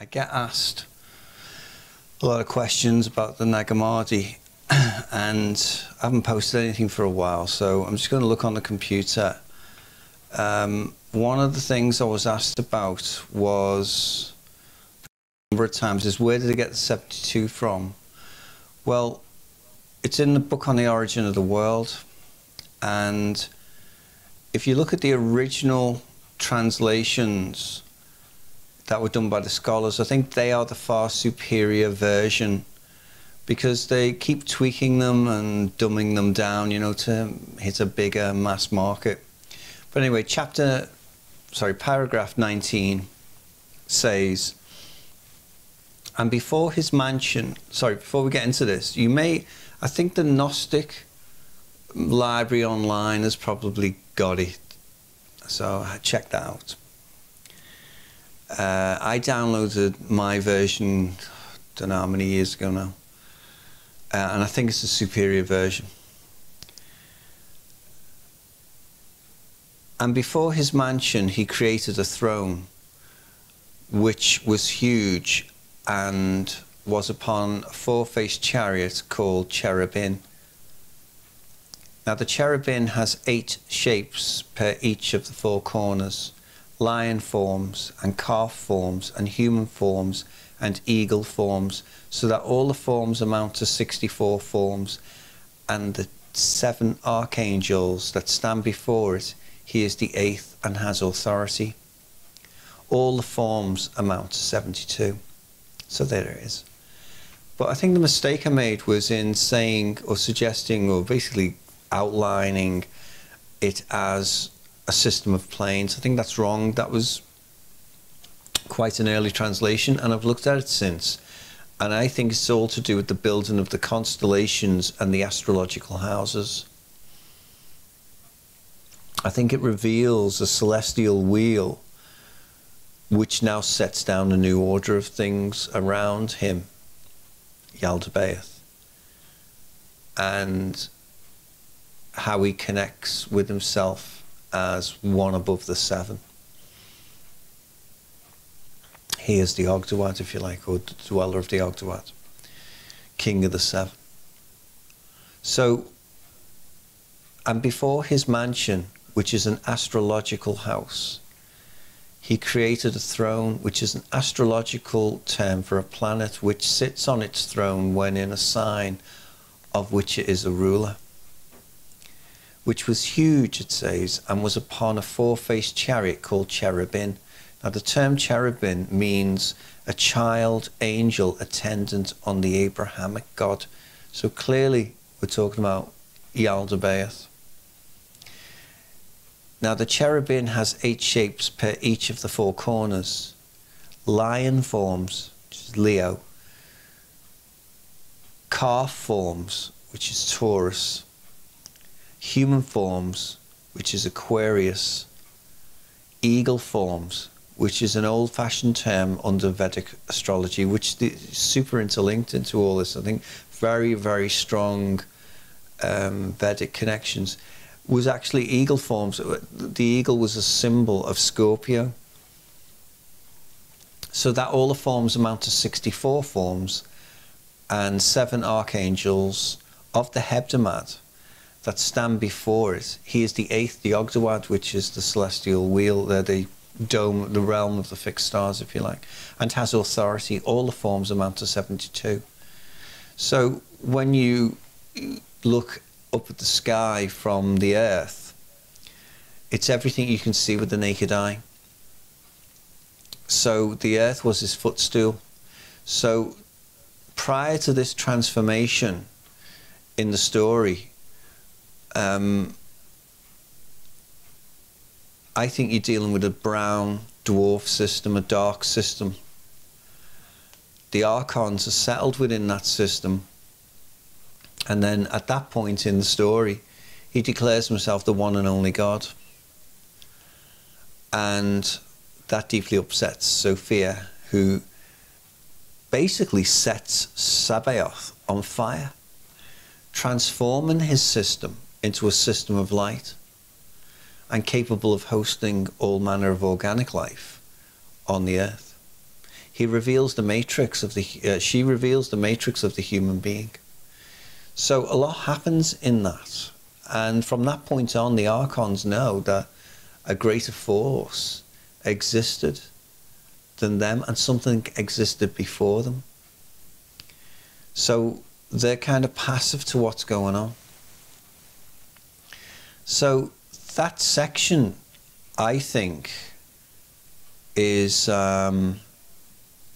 I get asked a lot of questions about the Nag Hammadi and I haven't posted anything for a while, so I'm just going to look on the computer. Um, one of the things I was asked about was a number of times is where did I get the 72 from? Well, it's in the book on the origin of the world, and if you look at the original translations that were done by the scholars, I think they are the far superior version because they keep tweaking them and dumbing them down, you know, to hit a bigger mass market. But anyway, chapter, sorry, paragraph 19 says, and before his mansion, sorry, before we get into this, you may, I think the Gnostic library online has probably got it. So check that out. Uh, I downloaded my version, I don't know how many years ago now uh, and I think it's a superior version. And before his mansion, he created a throne which was huge and was upon a four faced chariot called cherubim. Now, the cherubim has eight shapes per each of the four corners lion forms, and calf forms, and human forms, and eagle forms, so that all the forms amount to 64 forms, and the seven archangels that stand before it, he is the eighth and has authority. All the forms amount to 72. So there it is. But I think the mistake I made was in saying or suggesting or basically outlining it as a system of planes. I think that's wrong. That was quite an early translation, and I've looked at it since. And I think it's all to do with the building of the constellations and the astrological houses. I think it reveals a celestial wheel which now sets down a new order of things around him, Yaldabaoth, and how he connects with himself as one above the seven. He is the Ogdoad, if you like, or the dweller of the Ogdoad, king of the seven. So, and before his mansion, which is an astrological house, he created a throne, which is an astrological term for a planet which sits on its throne when in a sign of which it is a ruler, which was huge, it says, and was upon a four faced chariot called cherubim now, the term cherubim means a child angel attendant on the Abrahamic God. So clearly, we're talking about Yaldabaoth. Now, the cherubim has eight shapes per each of the four corners lion forms, which is Leo, calf forms, which is Taurus, human forms, which is Aquarius, eagle forms, which is an old-fashioned term under Vedic astrology, which is super interlinked into all this. I think very, very strong um, Vedic connections was actually eagle forms. The eagle was a symbol of Scorpio. So that all the forms amount to 64 forms and seven archangels of the Hebdomad that stand before it. He is the eighth, the Ogdoad, which is the celestial wheel, They're the dome, the realm of the fixed stars, if you like, and has authority. All the forms amount to 72. So when you look up at the sky from the earth, it's everything you can see with the naked eye. So the earth was his footstool. So prior to this transformation in the story, um, I think you're dealing with a brown dwarf system, a dark system. The archons are settled within that system. And then at that point in the story, he declares himself the one and only God. And that deeply upsets Sophia, who basically sets Sabaoth on fire, transforming his system into a system of light and capable of hosting all manner of organic life on the earth. He reveals the matrix of the uh, she reveals the matrix of the human being. So a lot happens in that. And from that point on the archons know that a greater force existed than them and something existed before them. So they're kind of passive to what's going on so that section i think is um,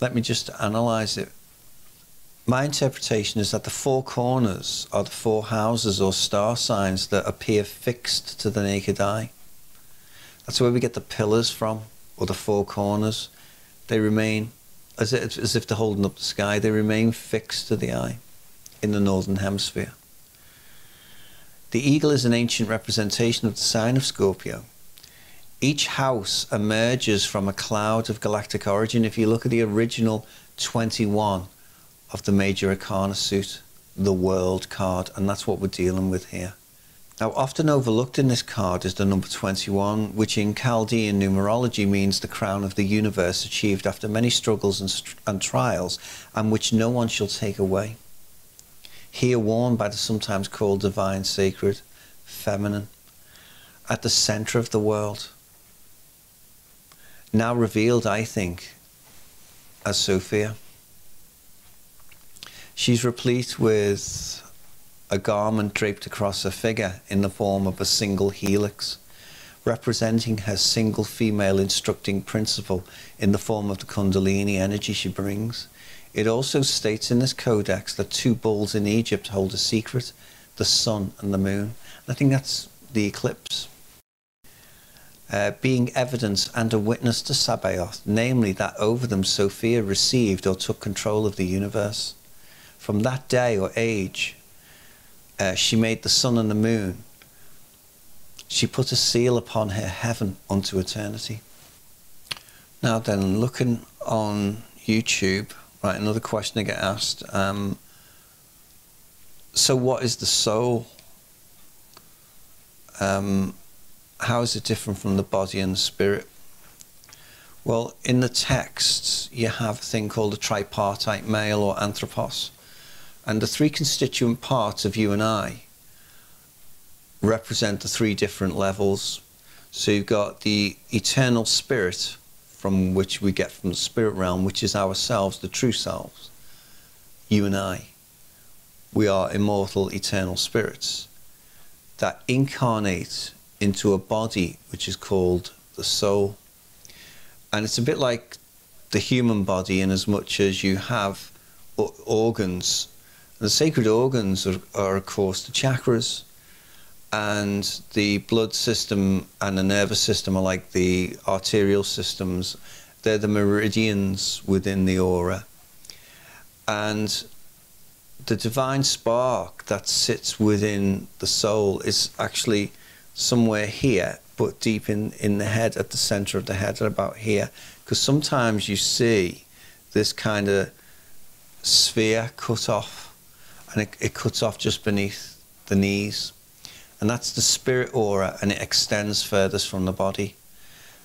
let me just analyze it. My interpretation is that the four corners are the four houses or star signs that appear fixed to the naked eye. That's where we get the pillars from, or the four corners. They remain, as if, as if they're holding up the sky, they remain fixed to the eye in the northern hemisphere. The eagle is an ancient representation of the sign of Scorpio each house emerges from a cloud of galactic origin. If you look at the original 21 of the major arcana suit, the world card, and that's what we're dealing with here. Now, often overlooked in this card is the number 21, which in Chaldean numerology means the crown of the universe achieved after many struggles and, and trials, and which no one shall take away. Here worn by the sometimes called divine, secret, feminine, at the center of the world now revealed, I think, as Sophia. She's replete with a garment draped across her figure in the form of a single helix, representing her single female instructing principle in the form of the Kundalini energy she brings. It also states in this codex that two bulls in Egypt hold a secret the sun and the moon. I think that's the eclipse uh, being evidence and a witness to Sabaoth, namely that over them Sophia received or took control of the universe. From that day or age, uh, she made the sun and the moon. She put a seal upon her heaven unto eternity. Now then, looking on YouTube, right, another question I get asked. Um, so what is the soul? Um, how is it different from the body and the spirit? Well, in the texts, you have a thing called a tripartite male or anthropos. And the three constituent parts of you and I represent the three different levels. So you've got the eternal spirit, from which we get from the spirit realm, which is ourselves, the true selves. You and I. We are immortal, eternal spirits that incarnate into a body which is called the soul. And it's a bit like the human body in as much as you have organs. The sacred organs are, are, of course, the chakras, and the blood system and the nervous system are like the arterial systems. They're the meridians within the aura. And the divine spark that sits within the soul is actually somewhere here, but deep in, in the head, at the center of the head, at about here. Because sometimes you see this kind of sphere cut off, and it, it cuts off just beneath the knees. And that's the spirit aura, and it extends furthest from the body.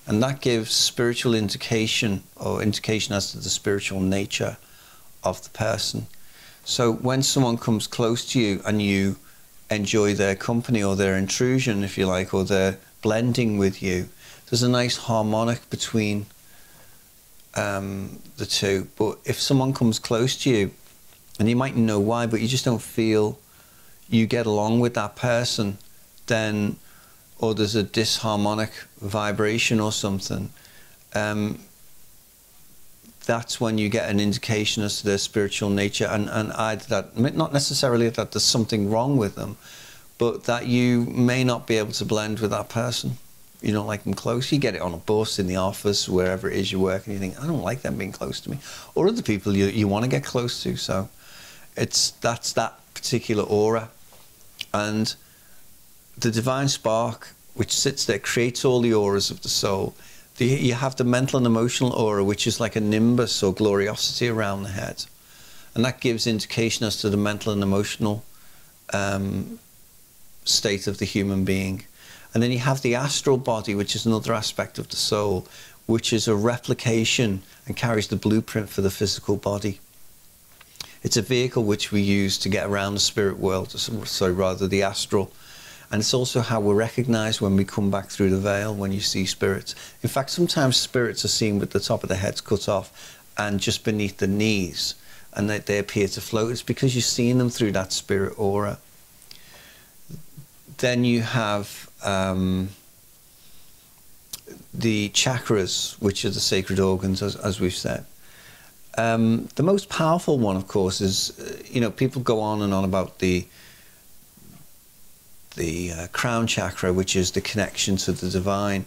And that gives spiritual indication, or indication as to the spiritual nature of the person. So when someone comes close to you and you enjoy their company or their intrusion, if you like, or their blending with you. There's a nice harmonic between um, the two. But if someone comes close to you, and you might know why, but you just don't feel you get along with that person, then, or there's a disharmonic vibration or something, um, that's when you get an indication as to their spiritual nature and, and either that not necessarily that there's something wrong with them but that you may not be able to blend with that person. You don't like them close. You get it on a bus in the office wherever it is you work and you think i don't like them being close to me. Or other people you, you want to get close to so it's that's that particular aura and the divine spark which sits there creates all the auras of the soul the, you have the mental and emotional aura, which is like a nimbus or gloriosity around the head. And that gives indication as to the mental and emotional um, state of the human being. And then you have the astral body, which is another aspect of the soul, which is a replication and carries the blueprint for the physical body. It's a vehicle which we use to get around the spirit world, so rather the astral. And it's also how we're recognized when we come back through the veil, when you see spirits. In fact, sometimes spirits are seen with the top of the heads cut off and just beneath the knees, and they, they appear to float. It's because you're seeing them through that spirit aura. Then you have um, the chakras, which are the sacred organs, as, as we've said. Um, the most powerful one, of course, is uh, you know people go on and on about the the uh, crown chakra, which is the connection to the divine.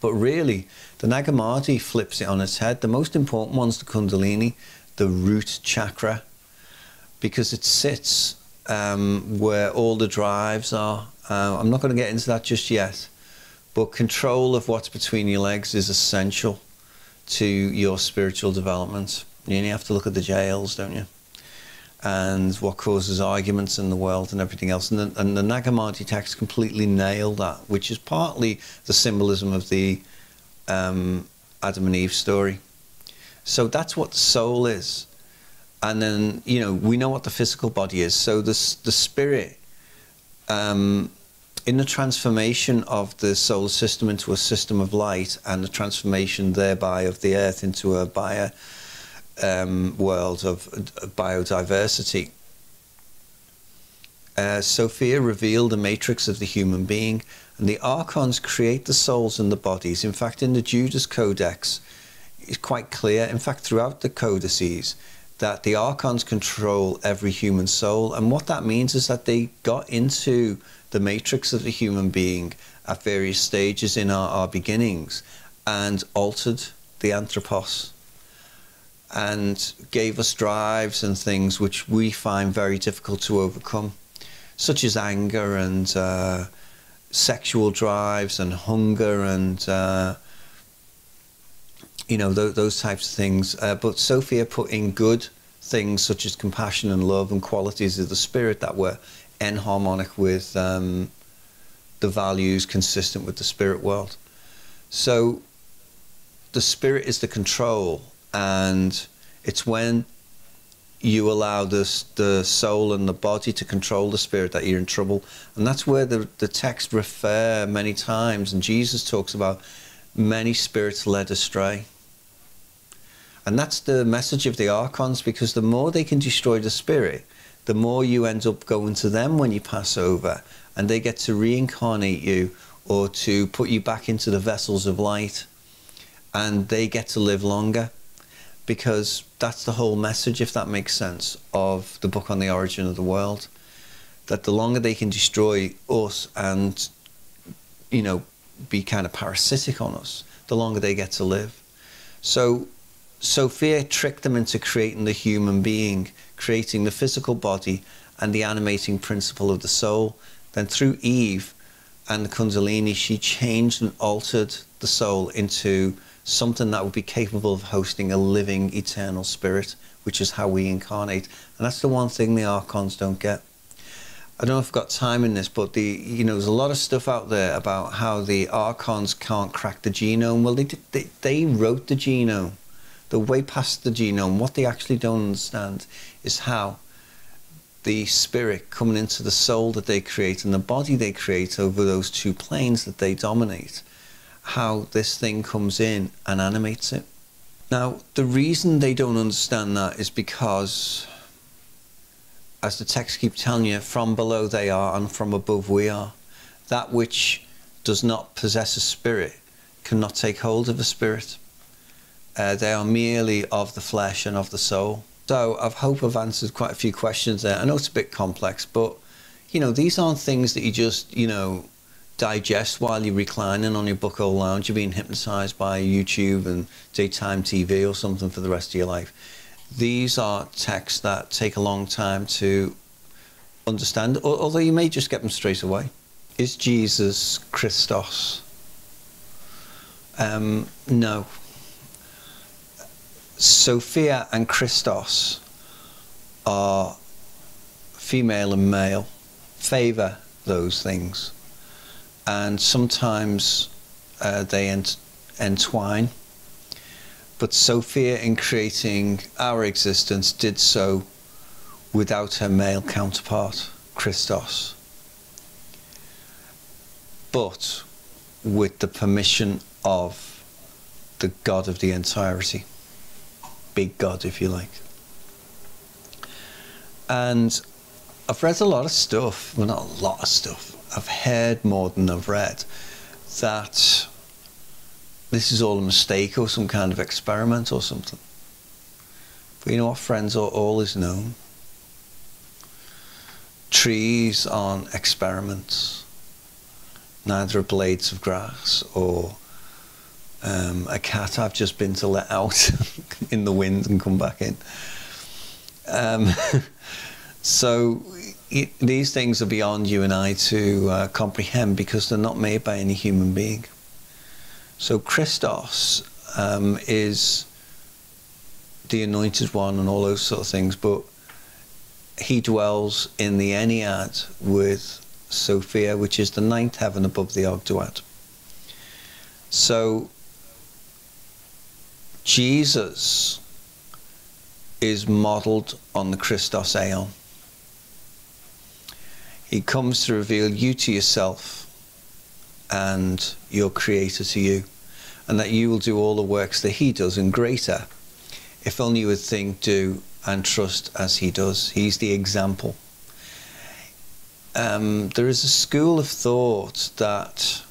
But really, the Nag Hammadi flips it on its head. The most important one's the Kundalini, the root chakra, because it sits um, where all the drives are. Uh, I'm not going to get into that just yet, but control of what's between your legs is essential to your spiritual development. You only have to look at the jails, don't you? And what causes arguments in the world and everything else. And the, and the Nag Hammadi text completely nailed that, which is partly the symbolism of the um, Adam and Eve story. So that's what the soul is. And then, you know, we know what the physical body is. So the, the spirit um, in the transformation of the solar system into a system of light and the transformation thereby of the earth into a bio um, world of biodiversity, uh, Sophia revealed the matrix of the human being, and the archons create the souls and the bodies. In fact, in the Judas Codex, it's quite clear, in fact, throughout the codices, that the archons control every human soul. And what that means is that they got into the matrix of the human being at various stages in our, our beginnings and altered the anthropos and gave us drives and things which we find very difficult to overcome, such as anger and uh, sexual drives and hunger and uh, you know th those types of things. Uh, but Sophia put in good things such as compassion and love and qualities of the spirit that were enharmonic with um, the values consistent with the spirit world. So the spirit is the control, and it's when you allow this, the soul and the body to control the spirit that you're in trouble. And that's where the, the text refer many times, and Jesus talks about many spirits led astray. And that's the message of the archons, because the more they can destroy the spirit, the more you end up going to them when you pass over and they get to reincarnate you or to put you back into the vessels of light and they get to live longer because that's the whole message if that makes sense of the book on the origin of the world that the longer they can destroy us and you know be kind of parasitic on us the longer they get to live. So Sophia tricked them into creating the human being, creating the physical body and the animating principle of the soul. Then through Eve and the Kundalini, she changed and altered the soul into something that would be capable of hosting a living eternal spirit, which is how we incarnate. And that's the one thing the archons don't get. I don't know if I've got time in this, but the you know there's a lot of stuff out there about how the archons can't crack the genome. Well, they they, they wrote the genome the way past the genome, what they actually don't understand is how the spirit coming into the soul that they create and the body they create over those two planes that they dominate, how this thing comes in and animates it. Now, the reason they don't understand that is because, as the text keep telling you, from below they are and from above we are. That which does not possess a spirit cannot take hold of a spirit. Uh, they are merely of the flesh and of the soul. So I hope I've answered quite a few questions there. I know it's a bit complex, but you know, these aren't things that you just, you know, digest while you're reclining on your book or lounge. You're being hypnotized by YouTube and daytime TV or something for the rest of your life. These are texts that take a long time to understand, although you may just get them straight away. Is Jesus Christos? Um, no. Sophia and Christos are female and male, favour those things. And sometimes uh, they ent entwine. But Sophia, in creating our existence, did so without her male counterpart, Christos, but with the permission of the God of the entirety, big God, if you like. And I've read a lot of stuff, well, not a lot of stuff, I've heard more than I've read, that this is all a mistake or some kind of experiment or something. But you know what, friends, all, is known. Trees aren't experiments. Neither are blades of grass or um, a cat I've just been to let out in the wind and come back in. Um, so it, these things are beyond you and I to uh, comprehend because they're not made by any human being. So Christos um, is the anointed one and all those sort of things, but he dwells in the Ennead with Sophia, which is the ninth heaven above the Ogdoad. So Jesus is modeled on the Christos Aeon. He comes to reveal you to yourself and your Creator to you, and that you will do all the works that He does and greater, if only you would think, do, and trust as He does. He's the example. Um, there is a school of thought that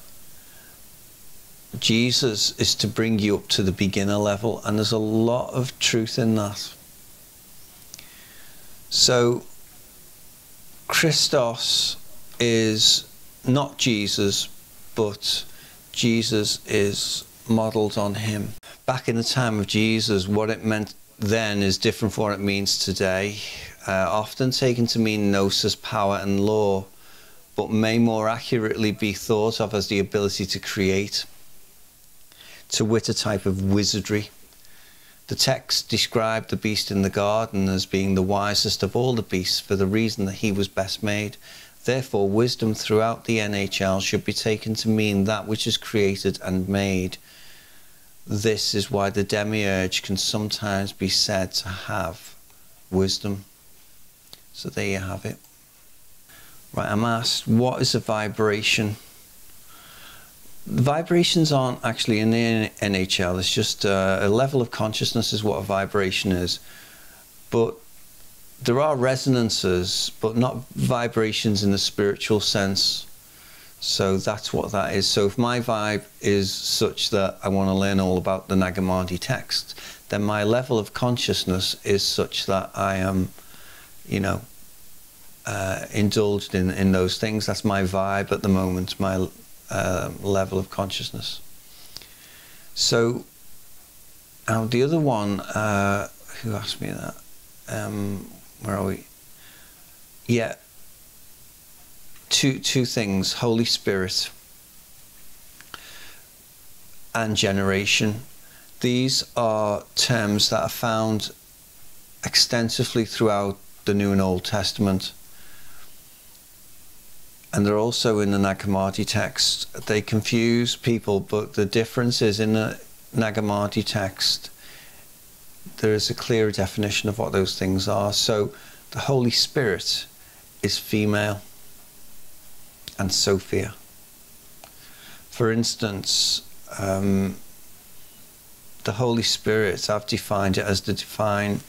Jesus is to bring you up to the beginner level, and there's a lot of truth in that. So, Christos is not Jesus, but Jesus is modeled on him. Back in the time of Jesus, what it meant then is different from what it means today. Uh, often taken to mean gnosis, power, and law, but may more accurately be thought of as the ability to create to wit a type of wizardry. The text described the beast in the garden as being the wisest of all the beasts for the reason that he was best made. Therefore, wisdom throughout the NHL should be taken to mean that which is created and made. This is why the demiurge can sometimes be said to have wisdom. So there you have it. Right, I'm asked, what is a vibration? Vibrations aren't actually in the NHL. It's just uh, a level of consciousness is what a vibration is. But there are resonances, but not vibrations in the spiritual sense. So that's what that is. So if my vibe is such that I want to learn all about the Nag Hammadi text, then my level of consciousness is such that I am, you know, uh, indulged in, in those things. That's my vibe at the moment, my uh, level of consciousness. So, now the other one, uh, who asked me that? Um, where are we? Yeah. Two two things: Holy Spirit and generation. These are terms that are found extensively throughout the New and Old Testament and they're also in the Nag Hammadi text. They confuse people, but the difference is in the Nag Hammadi text, there is a clear definition of what those things are. So the Holy Spirit is female and Sophia. For instance, um, the Holy Spirit, I've defined it as the divine,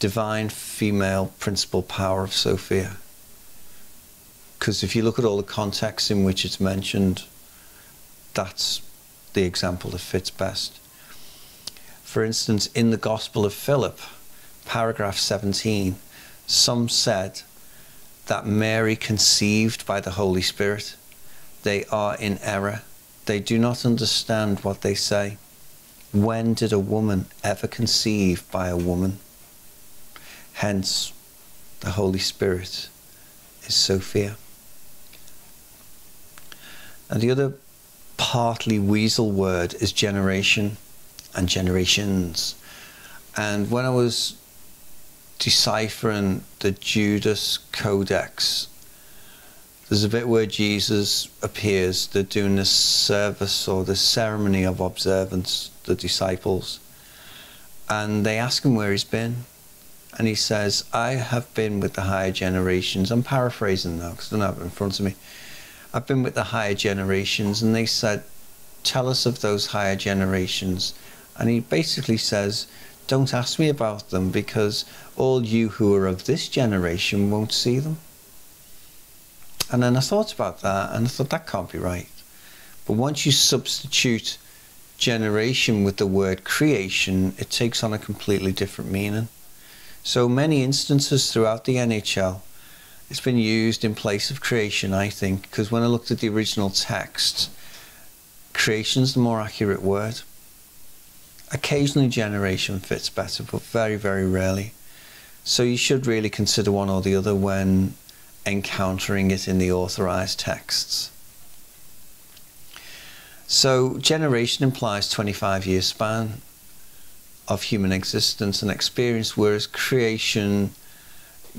divine female principal power of Sophia because if you look at all the contexts in which it's mentioned, that's the example that fits best. For instance, in the Gospel of Philip, paragraph 17, some said that Mary conceived by the Holy Spirit. They are in error. They do not understand what they say. When did a woman ever conceive by a woman? Hence, the Holy Spirit is Sophia. And the other partly weasel word is generation and generations. And when I was deciphering the Judas Codex, there's a bit where Jesus appears. They're doing this service or this ceremony of observance, the disciples. And they ask him where he's been. And he says, I have been with the higher generations. I'm paraphrasing now because I don't have it in front of me. I've been with the higher generations. And they said, Tell us of those higher generations. And he basically says, Don't ask me about them because all you who are of this generation won't see them. And then I thought about that and I thought that can't be right. But once you substitute generation with the word creation, it takes on a completely different meaning. So many instances throughout the NHL, it's been used in place of creation, I think, because when I looked at the original text, creation is the more accurate word. Occasionally generation fits better, but very, very rarely. So you should really consider one or the other when encountering it in the authorized texts. So generation implies 25 year span of human existence and experience, whereas creation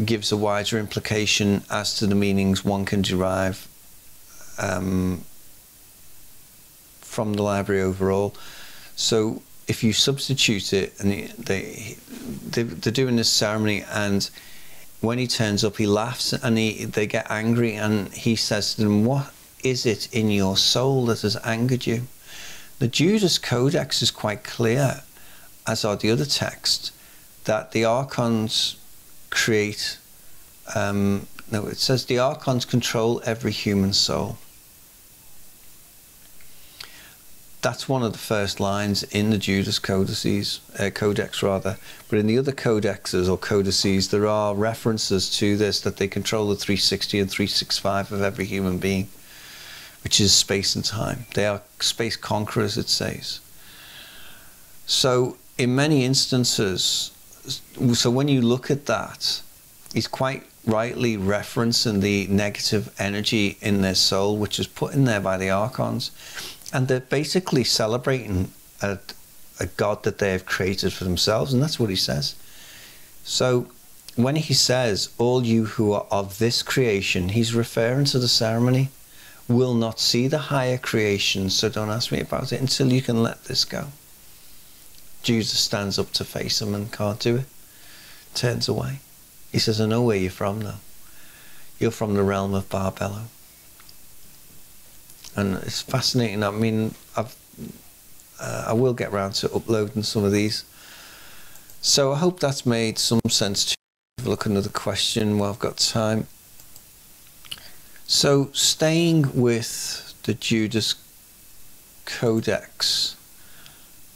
gives a wider implication as to the meanings one can derive um, from the library overall. So if you substitute it, and they, they they're doing this ceremony and when he turns up, he laughs and he, they get angry, and he says to them, What is it in your soul that has angered you? The Judas Codex is quite clear, as are the other texts, that the archons create. Um, no, it says the archons control every human soul. that's one of the first lines in the Judas codices, uh, codex rather. But in the other codexes or codices, there are references to this that they control the 360 and 365 of every human being, which is space and time. They are space conquerors, it says. So in many instances, so when you look at that, he's quite rightly referencing the negative energy in their soul, which is put in there by the archons and they're basically celebrating a, a God that they have created for themselves, and that's what he says. So when he says, All you who are of this creation, he's referring to the ceremony, will not see the higher creation, so don't ask me about it until you can let this go. Jesus stands up to face him and can't do it, turns away. He says, I know where you're from now. You're from the realm of Barbelo and it's fascinating. I mean, I've uh, I will get around to uploading some of these. So I hope that's made some sense to you. Look another question while I've got time. So staying with the Judas Codex,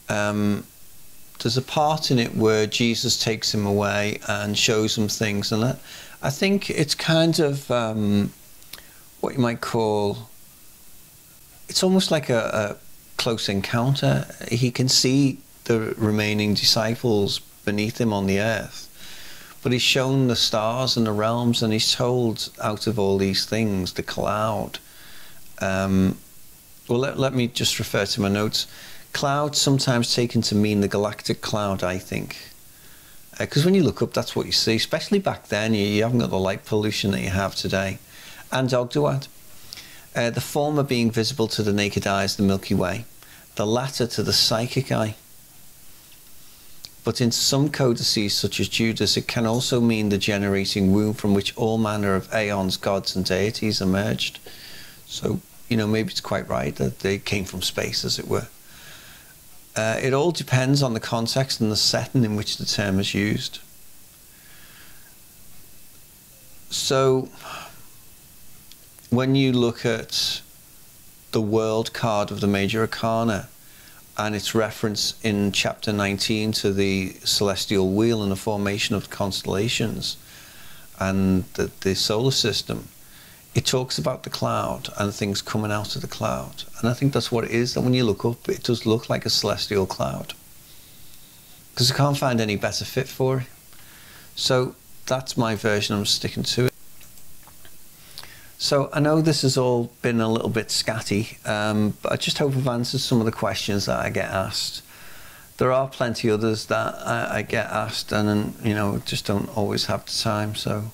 um, there's a part in it where Jesus takes him away and shows him things, and that, I think it's kind of um, what you might call it's almost like a, a close encounter. He can see the remaining disciples beneath him on the earth. But he's shown the stars and the realms, and he's told out of all these things, the cloud. Um, well, let, let me just refer to my notes. Cloud sometimes taken to mean the galactic cloud, I think. Because uh, when you look up, that's what you see. Especially back then, you, you haven't got the light pollution that you have today. And Ogdoad. Uh, the former being visible to the naked eye as the Milky Way, the latter to the psychic eye. But in some codices, such as Judas, it can also mean the generating womb from which all manner of aeons, gods, and deities emerged. So, you know, maybe it's quite right that they came from space, as it were. Uh, it all depends on the context and the setting in which the term is used. So, when you look at the world card of the major arcana and its reference in chapter 19 to the celestial wheel and the formation of constellations and the, the solar system, it talks about the cloud and things coming out of the cloud. And I think that's what it is, that when you look up, it does look like a celestial cloud. Because I can't find any better fit for it. So that's my version, I'm sticking to it. So I know this has all been a little bit scatty, um, but I just hope I've answered some of the questions that I get asked. There are plenty others that I, I get asked, and you know just don't always have the time. So